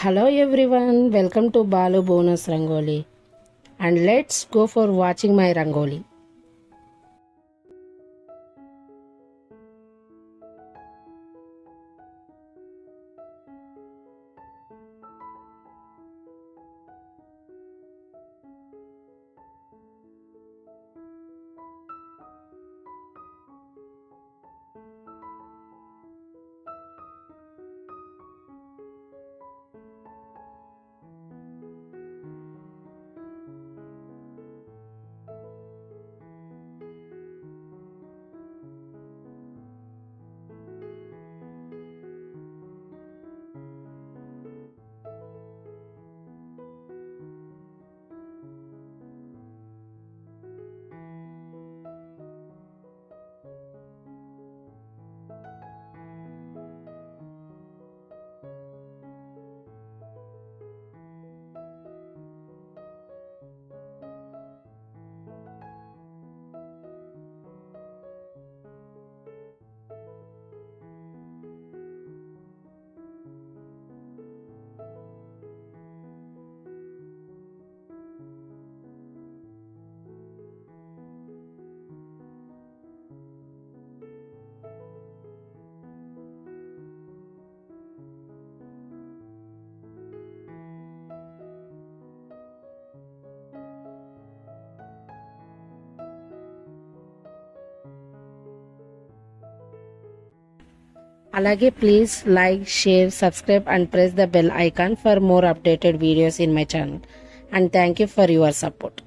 Hello everyone, welcome to Balu Bhuvanas Rangoli. And let's go for watching my Rangoli. అలాగే please like share subscribe and press the bell icon for more updated videos in my channel and thank you for your support